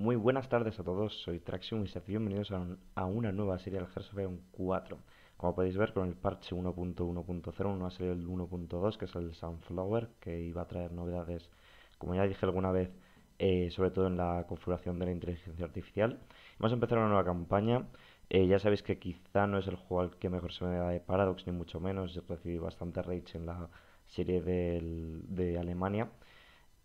Muy buenas tardes a todos, soy Traxium y bienvenidos a, a una nueva serie del Iron 4. Como podéis ver, con el parche 1.1.0 no ha salido el 1.2, que es el Sunflower, que iba a traer novedades, como ya dije alguna vez, eh, sobre todo en la configuración de la inteligencia artificial. Vamos a empezar una nueva campaña. Eh, ya sabéis que quizá no es el juego al que mejor se me da de Paradox, ni mucho menos. Recibí bastante rage en la serie del- de Alemania.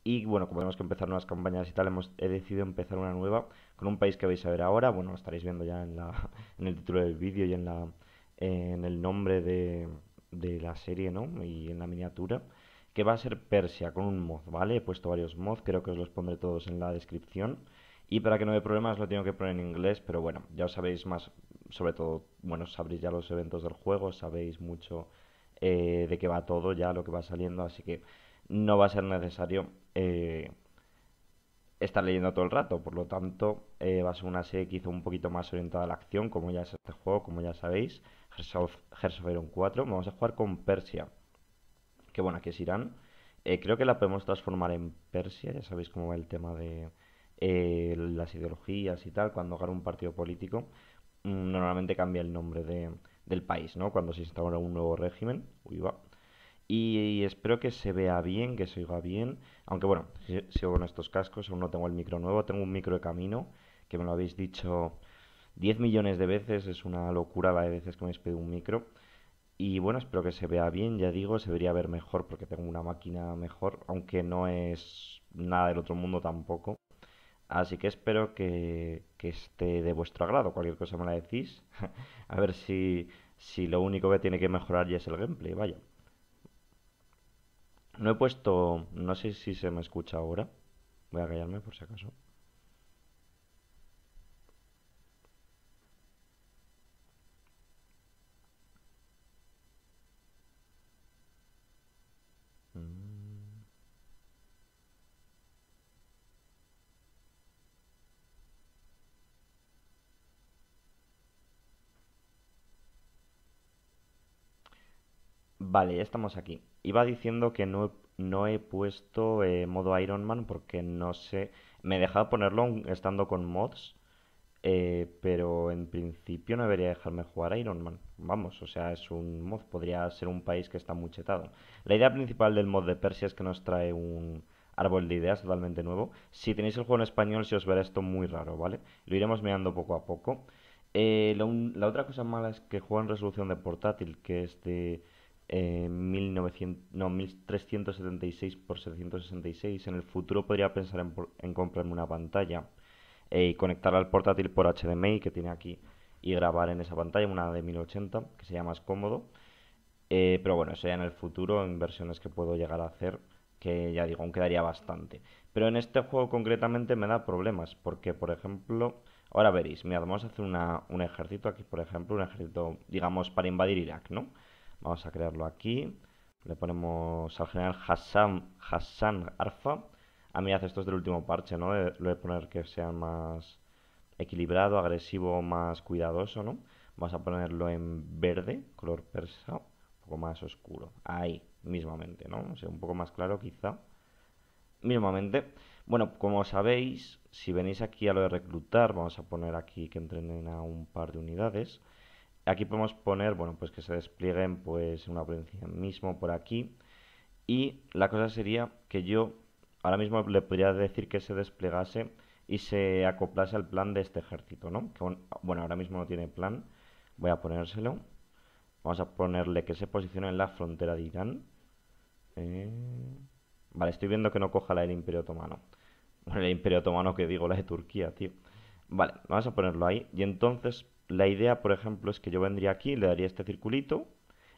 Y bueno, como tenemos que empezar nuevas campañas y tal, hemos, he decidido empezar una nueva con un país que vais a ver ahora. Bueno, lo estaréis viendo ya en, la, en el título del vídeo y en, la, en el nombre de, de la serie, ¿no? Y en la miniatura. Que va a ser Persia con un mod, ¿vale? He puesto varios mods, creo que os los pondré todos en la descripción. Y para que no haya problemas lo tengo que poner en inglés, pero bueno, ya os sabéis más, sobre todo, bueno, sabréis ya los eventos del juego, sabéis mucho eh, de qué va todo, ya lo que va saliendo, así que no va a ser necesario eh, estar leyendo todo el rato. Por lo tanto, eh, va a ser una serie quizá un poquito más orientada a la acción, como ya es este juego, como ya sabéis. Hearts of, Hearts Iron 4. Vamos a jugar con Persia. Que bueno, aquí es Irán. Eh, creo que la podemos transformar en Persia. Ya sabéis cómo va el tema de las ideologías y tal. Cuando gana un partido político, mm, normalmente cambia el nombre de, del país, ¿no? Cuando se instaura un nuevo régimen. Uy, va. Y espero que se vea bien, que se oiga bien. Aunque bueno, si- sigo con estos cascos, aún no tengo el micro nuevo. Tengo un micro de camino, que me lo habéis dicho 10 millones de veces. Es una locura la de veces que me habéis pedido un micro. Y bueno, espero que se vea bien, ya digo, se debería ver mejor porque tengo una máquina mejor, aunque no es nada del otro mundo tampoco. Así que espero que, que esté de vuestro agrado. Cualquier cosa me la decís. A ver si, si lo único que tiene que mejorar ya es el gameplay, vaya. No he puesto, no sé si se me escucha ahora. Voy a callarme por si acaso. Vale, ya estamos aquí. Iba diciendo que no no he puesto eh, modo Iron Man porque no sé. Me he dejado ponerlo estando con mods, eh, pero en principio no debería dejarme jugar Iron Man. Vamos, o sea, es un mod, podría ser un país que está muy chetado. La idea principal del mod de Persia es que nos trae un árbol de ideas totalmente nuevo. Si tenéis el juego en español, se os verá esto muy raro, ¿vale? Lo iremos mirando poco a poco. Eh, la, la otra cosa mala es que juega en resolución de portátil, que es de eh, 1900, no, 1376 por 766. En el futuro podría pensar en, comprarme una pantalla eh, y conectarla al portátil por HDMI que tiene aquí y grabar en esa pantalla, una de 1080, que sería más cómodo. Eh, pero bueno, eso ya en el futuro, en versiones que puedo llegar a hacer, que ya digo, aún quedaría bastante. Pero en este juego concretamente me da problemas, porque por ejemplo, ahora veréis, mira, vamos a hacer una- un ejército aquí, por ejemplo, un ejército, digamos, para invadir Irak, ¿no? Vamos a crearlo aquí. Le ponemos al general Hassan, Hassan Arfa. A mí hace esto es del último parche, ¿no? Lo voy a poner que sea más equilibrado, agresivo, más cuidadoso, ¿no? Vamos a ponerlo en verde, color persa, un poco más oscuro. Ahí, mismamente, ¿no? O sea, un poco más claro quizá. Mismamente. Bueno, como sabéis, si venís aquí a lo de reclutar, vamos a poner aquí que entrenen a un par de unidades. Aquí podemos poner, bueno, pues que se desplieguen pues una provincia mismo por aquí. Y la cosa sería que yo ahora mismo le podría decir que se desplegase y se acoplase al plan de este ejército, ¿no? Que bueno, ahora mismo no tiene plan. Voy a ponérselo. Vamos a ponerle que se posicione en la frontera de Irán. Eh, Vale, estoy viendo que no coja la del Imperio Otomano. Bueno, el Imperio Otomano que digo, la de Turquía, tío. Vale, vamos a ponerlo ahí. Y entonces, la idea, por ejemplo, es que yo vendría aquí, le daría este circulito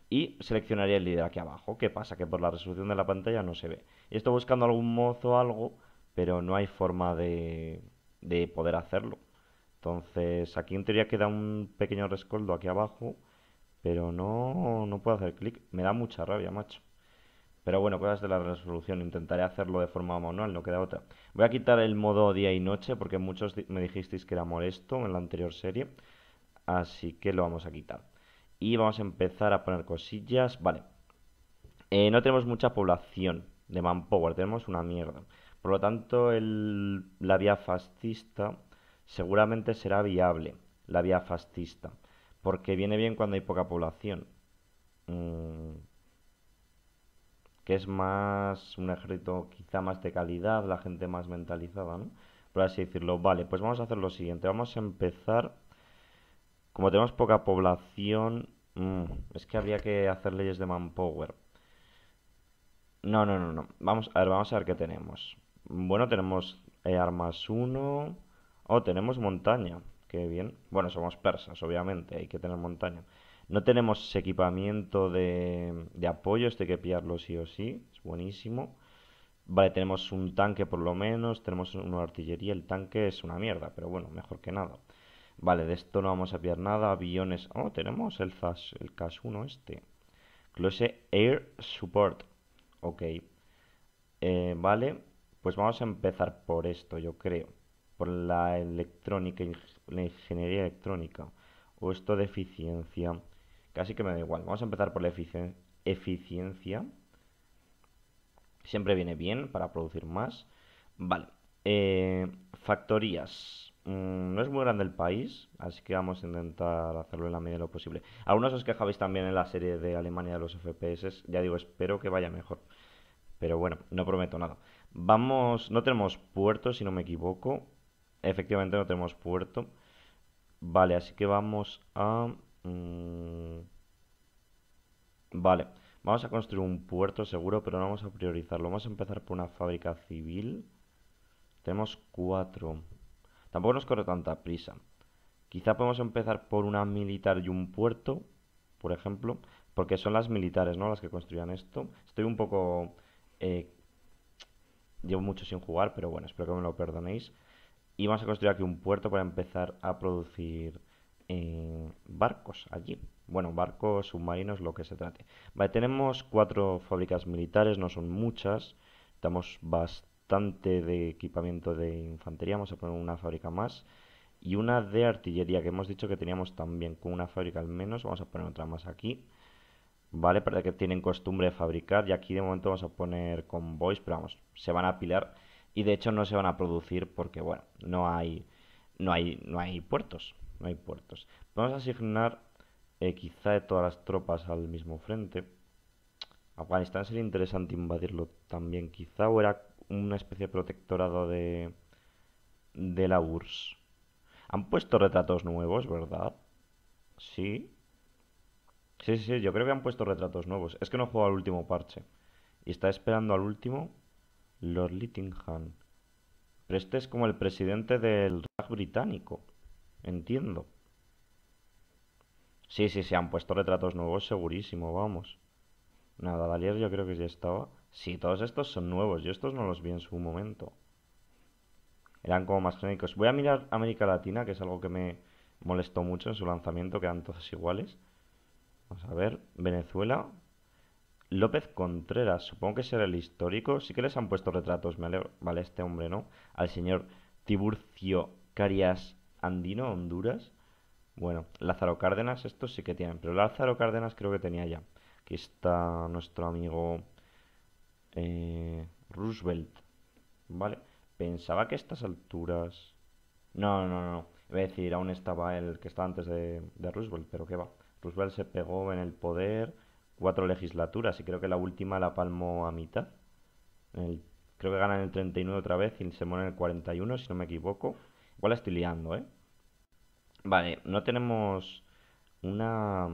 y seleccionaría el líder aquí abajo. ¿Qué pasa? Que por la resolución de la pantalla no se ve. Estoy buscando algún mozo o algo, pero no hay forma de, de poder hacerlo. Entonces, aquí en teoría queda un pequeño rescoldo aquí abajo, pero no, no puedo hacer clic. Me da mucha rabia, macho. Pero bueno, cosas de la resolución. Intentaré hacerlo de forma manual, no queda otra. Voy a quitar el modo día y noche porque muchos me dijisteis que era molesto en la anterior serie. Así que lo vamos a quitar. Y vamos a empezar a poner cosillas. Vale. Eh, no tenemos mucha población de manpower, tenemos una mierda. Por lo tanto, el- la vía fascista seguramente será viable, la vía fascista, porque viene bien cuando hay poca población. Mm, que es más un ejército quizá más de calidad, la gente más mentalizada, ¿no? Por así decirlo. Vale, pues vamos a hacer lo siguiente. Vamos a empezar. Como tenemos poca población, mm, es que habría que hacer leyes de manpower. No, no, no, no. Vamos a ver, vamos a ver qué tenemos. Bueno, tenemos eh, armas uno Oh, tenemos montaña. Qué bien. Bueno, somos persas, obviamente. Hay que tener montaña. No tenemos equipamiento de, apoyo. Esto hay que pillarlo sí o sí. Es buenísimo. Vale, tenemos un tanque por lo menos. Tenemos una artillería. El tanque es una mierda, pero bueno, mejor que nada. Vale, de esto no vamos a pillar nada. Aviones. Oh, tenemos el ZAS, el CAS 1 este. Close Air Support. Ok. Eh, vale, pues vamos a empezar por esto, yo creo. Por la electrónica, la ingeniería electrónica. O esto de eficiencia. Casi que me da igual. Vamos a empezar por la eficien- eficiencia. Siempre viene bien para producir más. Vale. eh, factorías. Mm, no es muy grande el país, así que vamos a intentar hacerlo en la medida de lo posible. Algunos os quejabais también en la serie de Alemania de los FPS. Ya digo, espero que vaya mejor. Pero bueno, no prometo nada. Vamos, no tenemos puerto, si no me equivoco. Efectivamente no tenemos puerto. Vale, así que vamos a... mm, vale, vamos a construir un puerto seguro, pero no vamos a priorizarlo. Vamos a empezar por una fábrica civil. Tenemos cuatro. Tampoco nos corre tanta prisa. Quizá podemos empezar por una militar y un puerto, por ejemplo, porque son las militares, ¿no? Las que construían esto. Estoy un poco... eh, llevo mucho sin jugar, pero bueno, espero que me lo perdonéis. Y vamos a construir aquí un puerto para empezar a producir eh, barcos allí. Bueno, barcos, submarinos, lo que se trate. Vale, tenemos cuatro fábricas militares, no son muchas. Estamos bastante de equipamiento de infantería. Vamos a poner una fábrica más. Y una de artillería, que hemos dicho que teníamos también con una fábrica al menos. Vamos a poner otra más aquí. Vale, para que tienen costumbre de fabricar. Y aquí de momento vamos a poner convoys, pero vamos, se van a apilar. Y de hecho no se van a producir porque, bueno, no hay, no hay, no hay puertos. No hay puertos. Vamos a asignar eh, quizá de todas las tropas al mismo frente. Afganistán sería interesante invadirlo también, quizá, o era una especie de protectorado de, de la URSS. Han puesto retratos nuevos, ¿verdad? Sí. Sí, sí, yo creo que han puesto retratos nuevos. Es que no he jugado al último parche. Y está esperando al último Lord Littingham. Pero este es como el presidente del Reich británico. Entiendo. Sí, sí, sí, han puesto retratos nuevos, segurísimo, vamos. Nada, Dalier yo creo que ya estaba. Sí, todos estos son nuevos. Yo estos no los vi en su momento. Eran como más genéricos. Voy a mirar América Latina, que es algo que me molestó mucho en su lanzamiento, que eran todos iguales. Vamos a ver, Venezuela. López Contreras, supongo que será el histórico. Sí que les han puesto retratos, me alegro. Vale, este hombre no. Al señor Tiburcio Carias Andino, Honduras. Bueno, Lázaro Cárdenas, estos sí que tienen. Pero Lázaro Cárdenas creo que tenía ya. Aquí está nuestro amigo eh, Roosevelt. Vale. Pensaba que estas alturas. No, no, no. Iba a decir, aún estaba el que estaba antes de, Roosevelt, pero qué va. Roosevelt se pegó en el poder cuatro legislaturas y creo que la última la palmó a mitad. Creo que gana en el 39 otra vez y se muere en el 41, si no me equivoco. Igual la estoy liando, ¿eh? Vale, no tenemos una...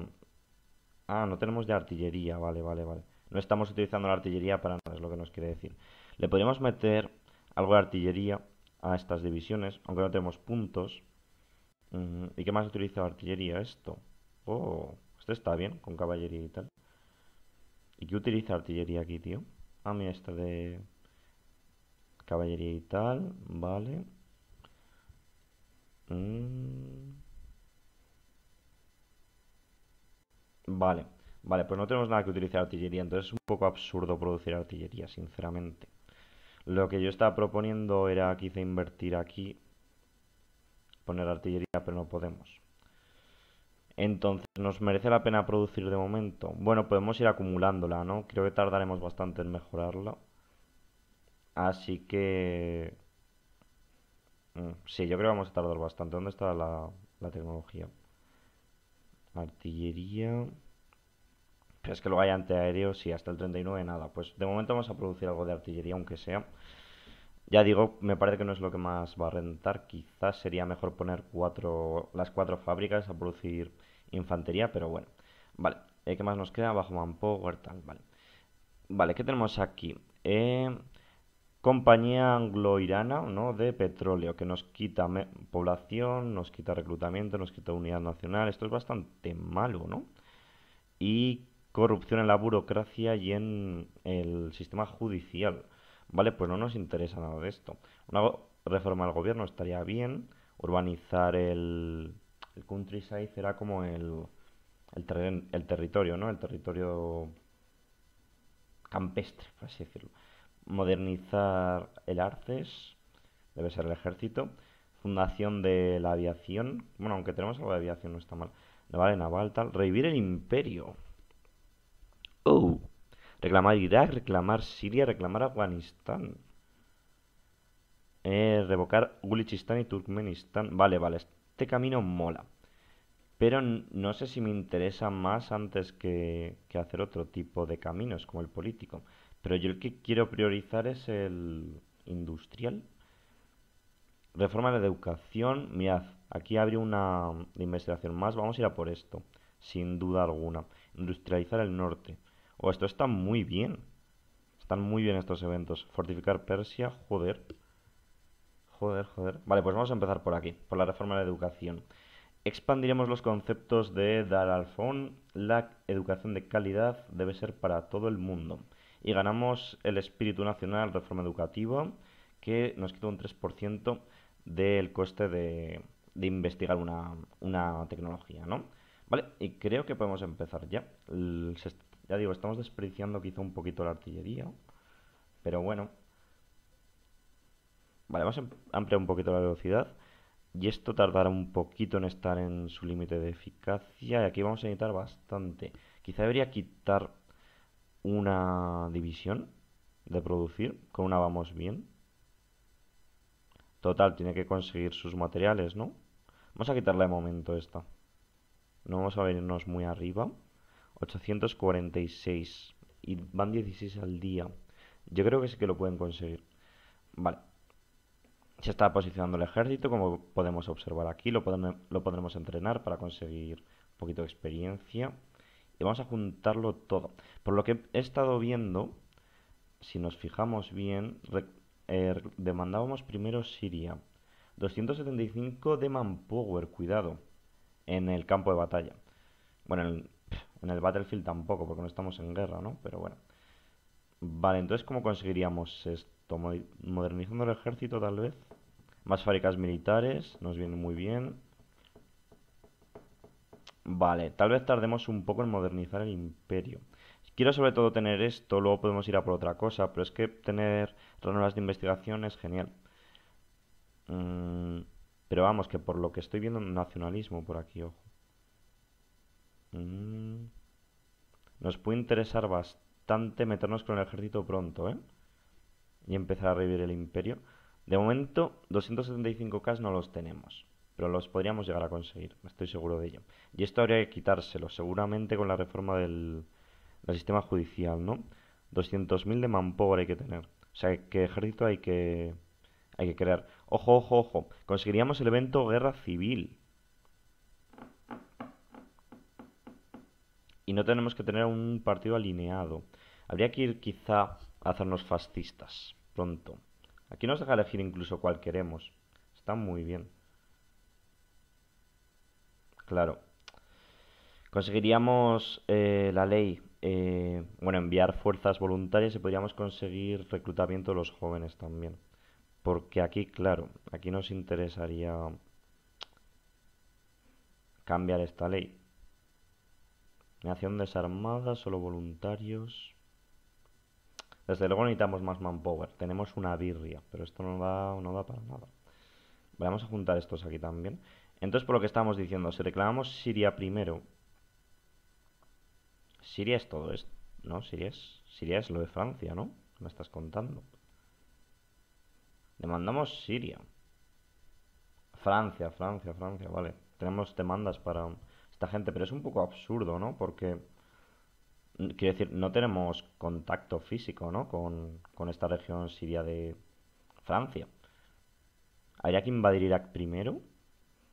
Ah, no tenemos de artillería, vale, vale, vale. No estamos utilizando la artillería para nada, es lo que nos quiere decir. Le podríamos meter algo de artillería a estas divisiones, aunque no tenemos puntos. Mm, ¿Y qué más utiliza la artillería esto? Oh, este está bien, con caballería y tal. ¿Y qué utiliza artillería aquí, tío? Ah, mira, esta de caballería y tal, vale. Mm, vale, vale, pues no tenemos nada que utilizar artillería, entonces es un poco absurdo producir artillería, sinceramente. Lo que yo estaba proponiendo era quizá invertir aquí, poner artillería, pero no podemos. Entonces, ¿nos merece la pena producir de momento? Bueno, podemos ir acumulándola, ¿no? Creo que tardaremos bastante en mejorarla. Así que... mm, Sí, yo creo que vamos a tardar bastante. ¿Dónde está la, la tecnología? Artillería... Pero es que luego hay antiaéreo, sí, hasta el 39 nada. Pues de momento vamos a producir algo de artillería, aunque sea. Ya digo, me parece que no es lo que más va a rentar. Quizás sería mejor poner cuatro, las cuatro fábricas a producir infantería, pero bueno. Vale, eh, ¿qué más nos queda? Bajo manpower, tal, vale. Vale, ¿qué tenemos aquí? Eh, compañía anglo-irana, ¿no? De petróleo, que nos quita población, nos quita reclutamiento, nos quita unidad nacional. Esto es bastante malo, ¿no? y corrupción en la burocracia y en el sistema judicial. Vale, pues no nos interesa nada de esto. Una reforma del gobierno estaría bien. Urbanizar el, el countryside será como el, el, el territorio, ¿no? El territorio campestre, por así decirlo. Modernizar el Arces, debe ser el ejército. Fundación de la aviación. Bueno, aunque tenemos algo de aviación, no está mal. Naval, naval, tal. Revivir el imperio. Oh. Reclamar Irak, reclamar Siria, reclamar Afganistán. Eh, revocar Gulichistán y Turkmenistán. Vale, vale. Este camino mola. Pero no sé si me interesa más antes que, que hacer otro tipo de caminos, como el político. Pero yo el que quiero priorizar es el industrial. Reforma de la educación. Mirad, aquí abre una investigación más. Vamos a ir a por esto, sin duda alguna. Industrializar el norte. Esto está muy bien. Están muy bien estos eventos. Fortificar Persia, joder. Joder, joder. Vale, pues vamos a empezar por aquí, por la reforma de la educación. Expandiremos los conceptos de Dar al-Fon. La educación de calidad debe ser para todo el mundo. Y ganamos el espíritu nacional, reforma educativa, que nos quita un 3% del coste de, investigar una, una tecnología, ¿no? Vale, y creo que podemos empezar ya. El- ya digo, estamos desperdiciando quizá un poquito la artillería, pero bueno. Vale, vamos a am- ampliar un poquito la velocidad. Y esto tardará un poquito en estar en su límite de eficacia. Y aquí vamos a necesitar bastante. Quizá debería quitar una división de producir. Con una vamos bien. Total, tiene que conseguir sus materiales, ¿no? Vamos a quitarla de momento esta. No vamos a venirnos muy arriba. 846. Y van 16 al día. Yo creo que sí que lo pueden conseguir. Vale. Se está posicionando el ejército, como podemos observar aquí. Lo, lo podremos entrenar para conseguir un poquito de experiencia. Y vamos a juntarlo todo. Por lo que he estado viendo, si nos fijamos bien, eh, demandábamos primero Siria. 275 de manpower, cuidado, en el campo de batalla. Bueno, en en el Battlefield tampoco, porque no estamos en guerra, ¿no? Pero bueno. Vale, entonces, ¿cómo conseguiríamos esto? Mo- Modernizando el ejército, tal vez. Más fábricas militares, nos viene muy bien. Vale, tal vez tardemos un poco en modernizar el imperio. Quiero sobre todo tener esto, luego podemos ir a por otra cosa, pero es que tener ranuras de investigación es genial. Mm, pero vamos, que por lo que estoy viendo, nacionalismo por aquí, ojo. Mm, nos puede interesar bastante meternos con el ejército pronto, ¿eh? Y empezar a revivir el imperio. De momento, 275k no los tenemos, pero los podríamos llegar a conseguir, estoy seguro de ello. Y esto habría que quitárselo, seguramente con la reforma del, sistema judicial, ¿no? 200.000 de manpower hay que tener. O sea, que ejército hay que, hay que crear. Ojo, ojo, ojo. Conseguiríamos el evento guerra civil. No tenemos que tener un partido alineado. Habría que ir quizá a hacernos fascistas pronto. Aquí nos deja elegir incluso cuál queremos. Está muy bien. Claro. Conseguiríamos eh, la ley, eh, bueno, enviar fuerzas voluntarias y podríamos conseguir reclutamiento de los jóvenes también. Porque aquí, claro, aquí nos interesaría cambiar esta ley. Nación desarmada, solo voluntarios. Desde luego necesitamos más manpower. Tenemos una birria, pero esto no da, no da para nada. Vamos a juntar estos aquí también. Entonces, por lo que estábamos diciendo, si reclamamos Siria primero, Siria es todo esto, ¿no? Siria Siria es lo de Francia, ¿no? Me estás contando. Demandamos Siria. Francia, Francia, Francia, vale. Tenemos demandas para gente, pero es un poco absurdo, ¿no? Porque, quiero decir, no tenemos contacto físico, ¿no? Con, con esta región siria de Francia. ¿Habría que invadir Irak primero?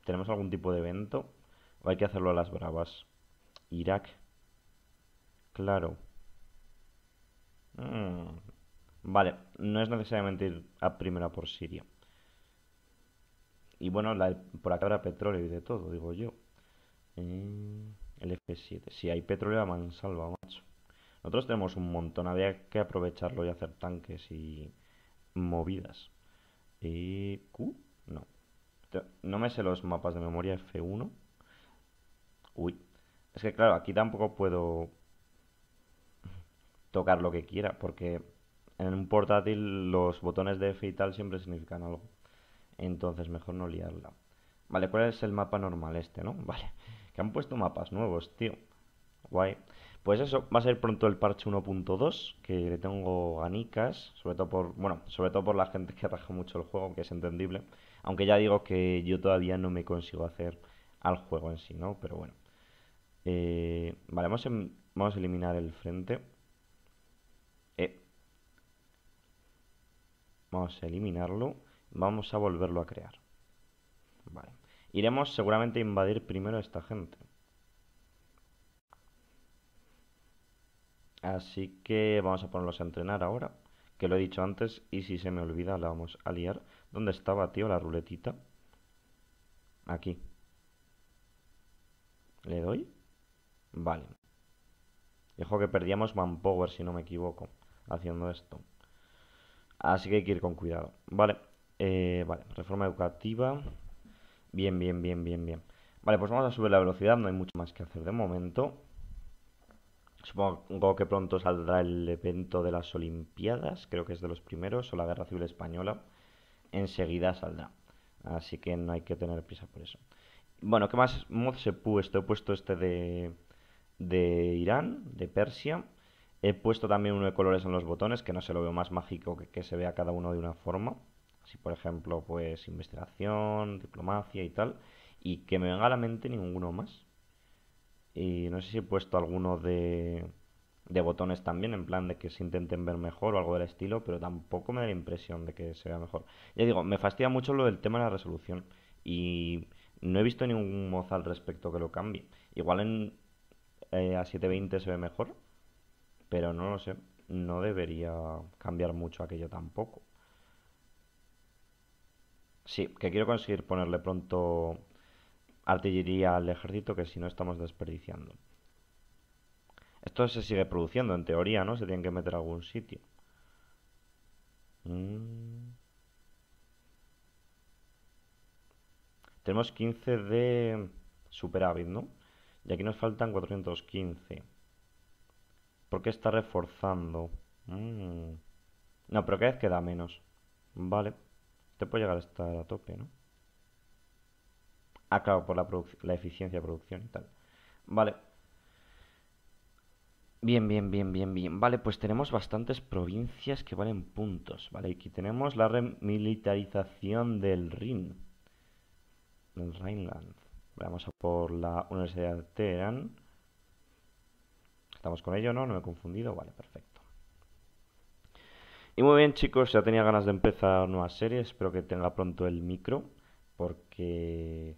¿Tenemos algún tipo de evento? ¿O hay que hacerlo a las bravas? Irak. Claro. Mm. Vale, no es necesariamente ir a primera por Siria. Y bueno, por acá habrá petróleo y de todo, digo yo. Eh, el F7. Si hay petróleo a mansalva, macho. Nosotros tenemos un montón, habría que aprovecharlo y hacer tanques y movidas. ¿Y Q? No. No me sé los mapas de memoria F1. Uy. Es que claro, aquí tampoco puedo tocar lo que quiera, porque en un portátil los botones de F y tal siempre significan algo. Entonces mejor no liarla. Vale, ¿cuál es el mapa normal este, no? Vale. Que han puesto mapas nuevos, tío. Guay. Pues eso, va a ser pronto el parche 1.2, que le tengo ganicas, sobre todo por, bueno, sobre todo por la gente que raja mucho el juego, que es entendible. Aunque ya digo que yo todavía no me consigo hacer al juego en sí, ¿no? Pero bueno. Eh, vale, vamos, vamos a eliminar el frente. Eh. Vamos a eliminarlo. Vamos a volverlo a crear. Vale. Iremos seguramente a invadir primero a esta gente. Así que vamos a ponerlos a entrenar ahora. Que lo he dicho antes y si se me olvida la vamos a liar. ¿Dónde estaba, tío, la ruletita? Aquí. ¿Le doy? Vale. Dejo que perdíamos manpower, si no me equivoco, haciendo esto. Así que hay que ir con cuidado. Vale. Eh, vale, reforma educativa. Bien, bien, bien, bien, bien. Vale, pues vamos a subir la velocidad. No hay mucho más que hacer de momento. Supongo que pronto saldrá el evento de las Olimpiadas, creo que es de los primeros, o la Guerra Civil Española. Enseguida saldrá. Así que no hay que tener prisa por eso. Bueno, ¿qué más mods he puesto? He puesto este de, de Irán, de Persia. He puesto también uno de colores en los botones, que no se lo veo más mágico que que se vea cada uno de una forma. Así, por ejemplo, pues investigación, diplomacia y tal. Y que me venga a la mente ninguno más. Y no sé si he puesto alguno de, de botones también, en plan de que se intenten ver mejor o algo del estilo, pero tampoco me da la impresión de que se vea mejor. Ya digo, me fastidia mucho lo del tema de la resolución y no he visto ningún moz al respecto que lo cambie. Igual en eh, a 720 se ve mejor, pero no lo sé, no debería cambiar mucho aquello tampoco. Sí, que quiero conseguir ponerle pronto artillería al ejército que si no estamos desperdiciando. Esto se sigue produciendo, en teoría, ¿no? Se tienen que meter a algún sitio. Mm. Tenemos 15 de superávit, ¿no? Y aquí nos faltan 415. ¿Por qué está reforzando? Mm. No, pero cada vez queda menos. Vale. Te puede llegar a estar a tope, ¿no? Ah, claro, por la, la eficiencia de producción y tal. Vale. Bien, bien, bien, bien, bien. Vale, pues tenemos bastantes provincias que valen puntos. Vale, aquí tenemos la remilitarización del Rin. Del Rhineland. Vamos a por la Universidad de Teherán. Estamos con ello, ¿no? No me he confundido. Vale, perfecto. Y muy bien, chicos, ya tenía ganas de empezar nuevas series. Espero que tenga pronto el micro. Porque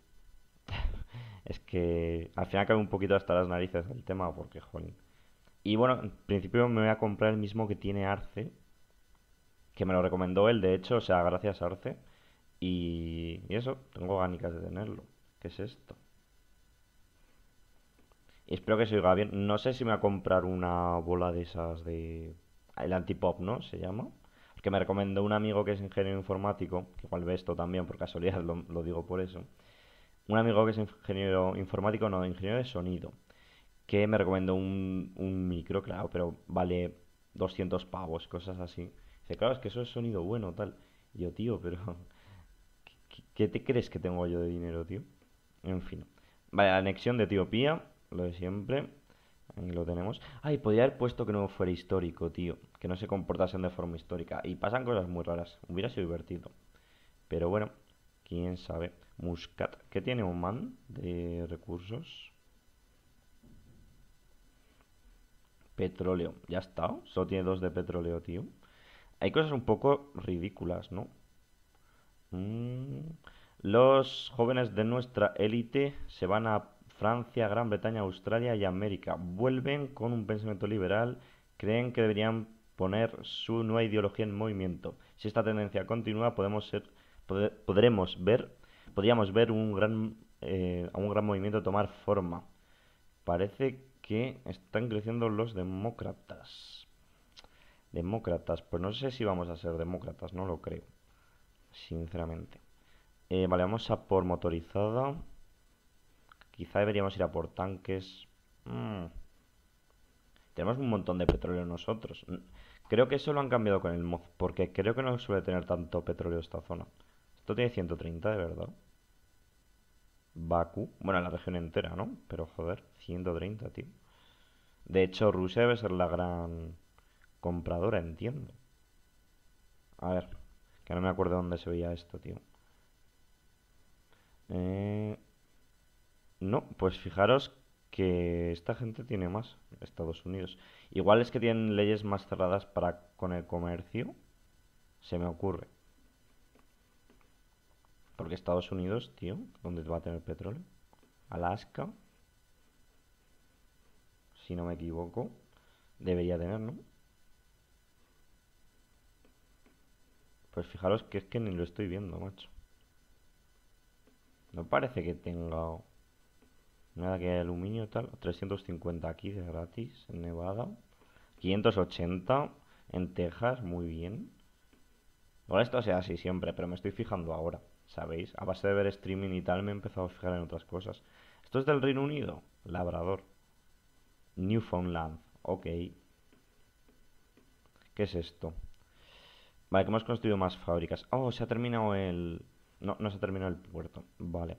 es que al final cae un poquito hasta las narices el tema, porque, jolín. Y bueno, en principio me voy a comprar el mismo que tiene Arce, que me lo recomendó él, de hecho, o sea, gracias a Arce. Y, y eso, tengo ganas de tenerlo. ¿Qué es esto? Y espero que se oiga bien. No sé si me voy a comprar una bola de esas de... El antipop, ¿no? Se llama. Que me recomendó un amigo que es ingeniero informático, que igual ve esto también por casualidad, lo, digo por eso un amigo que es ingeniero informático, no, ingeniero de sonido, que me recomendó un, un micro, claro, pero vale 200 pavos, cosas así. Dice, claro, es que eso es sonido bueno, tal. Yo, tío, pero ¿qué, te crees que tengo yo de dinero, tío? En fin. Vale, anexión de Etiopía, lo de siempre. Ahí lo tenemos. Ay, podría haber puesto que no fuera histórico, tío. Que no se comportasen de forma histórica. Y pasan cosas muy raras. Hubiera sido divertido. Pero bueno, quién sabe. Muscat. ¿Qué tiene un man de recursos? Petróleo. Ya está. Solo tiene dos de petróleo, tío. Hay cosas un poco ridículas, ¿no? Mm. Los jóvenes de nuestra élite se van a Francia, Gran Bretaña, Australia y América. Vuelven con un pensamiento liberal. Creen que deberían poner su nueva ideología en movimiento. Si esta tendencia continúa, podemos ser, podremos ver, podríamos ver un gran, eh, un gran movimiento tomar forma. Parece que están creciendo los demócratas. Demócratas, pues no sé si vamos a ser demócratas, no lo creo, sinceramente. Eh, vale, vamos a por motorizada. Quizá deberíamos ir a por tanques. Mm. Tenemos un montón de petróleo nosotros. Creo que eso lo han cambiado con el mod, porque creo que no suele tener tanto petróleo esta zona. Esto tiene 130 de verdad. Baku, bueno, la región entera, ¿no? Pero joder, 130, tío. De hecho, Rusia debe ser la gran compradora, entiendo. A ver, que no me acuerdo dónde se veía esto, tío. Eh, no, pues fijaros que esta gente tiene más, Estados Unidos. Igual es que tienen leyes más cerradas para con el comercio, se me ocurre. Porque Estados Unidos, tío, ¿dónde va a tener petróleo? Alaska, si no me equivoco, debería tener, ¿no? Pues fijaros que es que ni lo estoy viendo, macho. No parece que tenga nada que aluminio tal. 350 aquí de gratis en Nevada. 580 en Texas, muy bien. Igual esto sea así siempre, pero me estoy fijando ahora, ¿sabéis? A base de ver streaming y tal me he empezado a fijar en otras cosas. ¿Esto es del Reino Unido? Labrador. Newfoundland. Ok. ¿Qué es esto? Vale, que hemos construido más fábricas. Oh, se ha terminado el... No, no se ha terminado el puerto. Vale.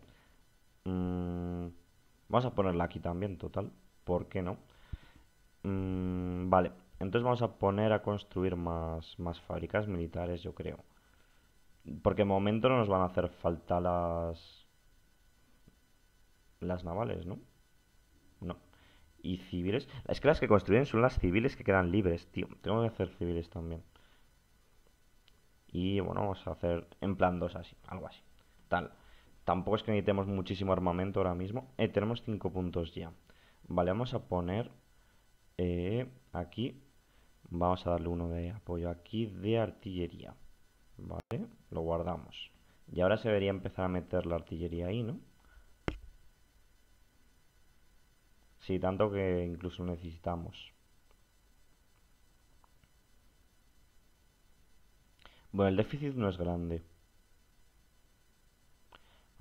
Mm, vamos a ponerla aquí también, total. ¿Por qué no? Mm, vale. Entonces vamos a poner a construir más, más fábricas militares, yo creo. Porque de momento no nos van a hacer falta las... Las navales, ¿no? No. Y civiles. Es que las que construyen son las civiles que quedan libres, tío. Tengo que hacer civiles también. Y bueno, vamos a hacer en plan dos así, algo así. Tal. Tampoco es que necesitemos muchísimo armamento ahora mismo. Eh, tenemos 5 puntos ya. Vale, vamos a poner eh, aquí. Vamos a darle uno de apoyo aquí de artillería. Vale, lo guardamos. Y ahora se debería empezar a meter la artillería ahí, ¿no? Sí, tanto que incluso necesitamos. Bueno, el déficit no es grande.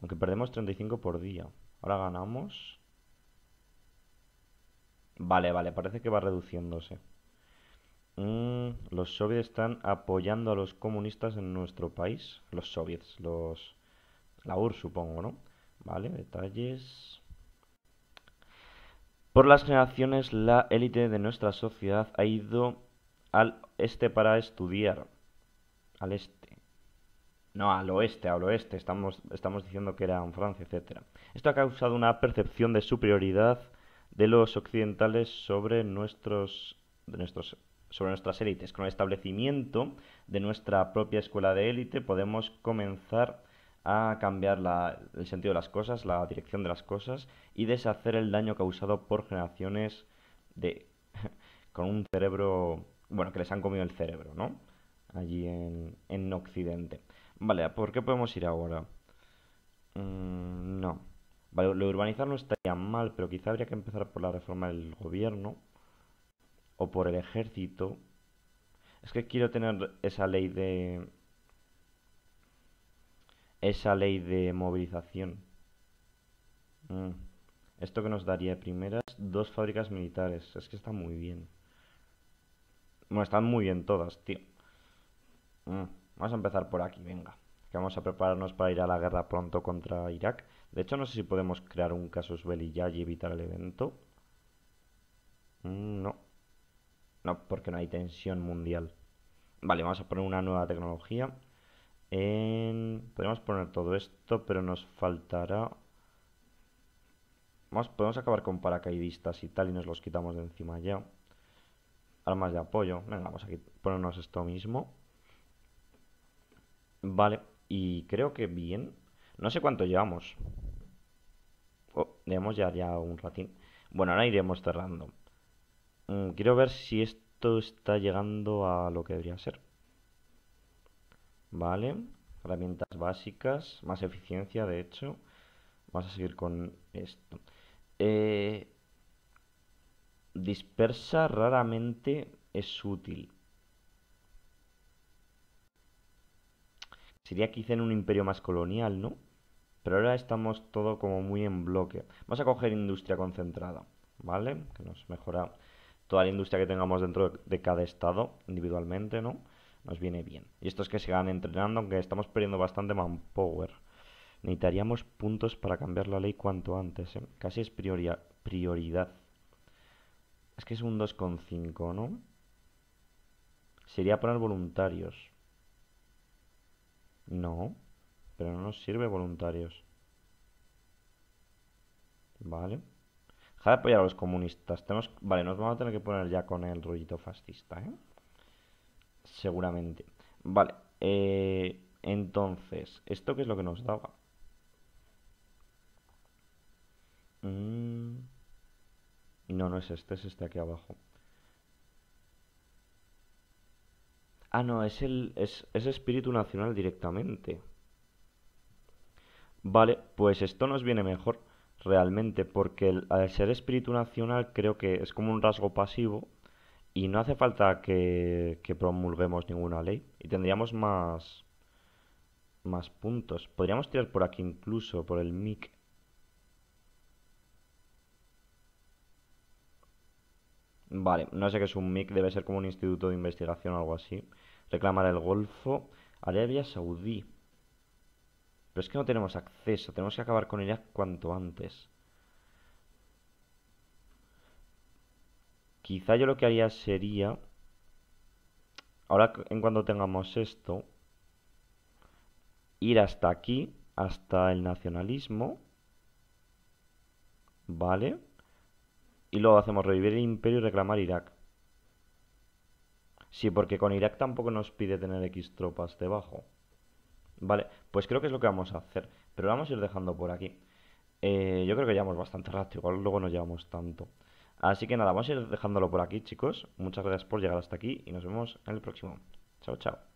Aunque perdemos 35 por día. Ahora ganamos. Vale, vale, parece que va reduciéndose. Mm, los soviets están apoyando a los comunistas en nuestro país. Los soviets, los... La URSS, supongo, ¿no? Vale, detalles. Por las generaciones, la élite de nuestra sociedad ha ido al este para estudiar al este. No, al oeste, al oeste. Estamos, estamos diciendo que era en Francia, etcétera. Esto ha causado una percepción de superioridad de los occidentales sobre nuestros, de nuestros, sobre nuestras élites. Con el establecimiento de nuestra propia escuela de élite podemos comenzar a cambiar el sentido de las cosas, la dirección de las cosas y deshacer el daño causado por generaciones de con un cerebro, bueno, que les han comido el cerebro, ¿no? allí en, en Occidente. Vale, ¿por qué podemos ir ahora? Mm, no. Vale, lo urbanizar no estaría mal, pero quizá habría que empezar por la reforma del gobierno o por el ejército. Es que quiero tener esa ley de... Esa ley de movilización. Mm. Esto que nos daría primeras dos fábricas militares. Es que está muy bien. Bueno, están muy bien todas, tío. Mm, vamos a empezar por aquí, venga. Que vamos a prepararnos para ir a la guerra pronto contra Irak. De hecho, no sé si podemos crear un casus belli ya y evitar el evento. Mm, no. No, porque no hay tensión mundial. Vale, vamos a poner una nueva tecnología. en... Podríamos poner todo esto, pero nos faltará... Vamos, podemos acabar con paracaidistas y tal y nos los quitamos de encima ya. Armas de apoyo. Venga, vamos a ponernos esto mismo. Vale, y creo que bien. No sé cuánto llevamos. Oh, llevamos ya, ya un ratín. Bueno, ahora iremos cerrando. Mm, quiero ver si esto está llegando a lo que debería ser. Vale, herramientas básicas, más eficiencia de hecho. Vamos a seguir con esto. Eh, dispersa raramente es útil. Sería quizá en un imperio más colonial, ¿no? Pero ahora estamos todo como muy en bloque. Vamos a coger industria concentrada, ¿vale? Que nos mejora toda la industria que tengamos dentro de cada estado individualmente, ¿no? Nos viene bien. Y esto es que sigan entrenando, aunque estamos perdiendo bastante manpower. Necesitaríamos puntos para cambiar la ley cuanto antes, ¿eh? Casi es prioridad. Es que es un 2,5, ¿no? Sería poner voluntarios. No, pero no nos sirve voluntarios. Vale. Deja de apoyar a los comunistas. Tenemos... Vale, nos vamos a tener que poner ya con el rollito fascista, ¿eh? Seguramente. Vale. Eh, entonces, ¿esto qué es lo que nos daba? Mm. No, no es este, es este aquí abajo. Ah, no, es el es, espíritu nacional directamente. Vale, pues esto nos viene mejor realmente, porque al ser espíritu nacional creo que es como un rasgo pasivo y no hace falta que, que promulguemos ninguna ley y tendríamos más, más puntos. Podríamos tirar por aquí incluso, por el MIC. Vale, no sé qué es un MIC, debe ser como un instituto de investigación o algo así. Reclamar el Golfo, Arabia Saudí. Pero es que no tenemos acceso, tenemos que acabar con Irak cuanto antes. Quizá yo lo que haría sería, ahora en cuando tengamos esto, ir hasta aquí, hasta el nacionalismo, ¿vale? Y luego hacemos revivir el imperio y reclamar Irak. Sí, porque con Irak tampoco nos pide tener X tropas debajo. Vale, pues creo que es lo que vamos a hacer. Pero vamos a ir dejando por aquí. Eh, yo creo que llevamos bastante rato, igual luego no llevamos tanto. Así que nada, vamos a ir dejándolo por aquí, chicos. Muchas gracias por llegar hasta aquí y nos vemos en el próximo. Chao, chao.